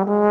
Mm-hmm.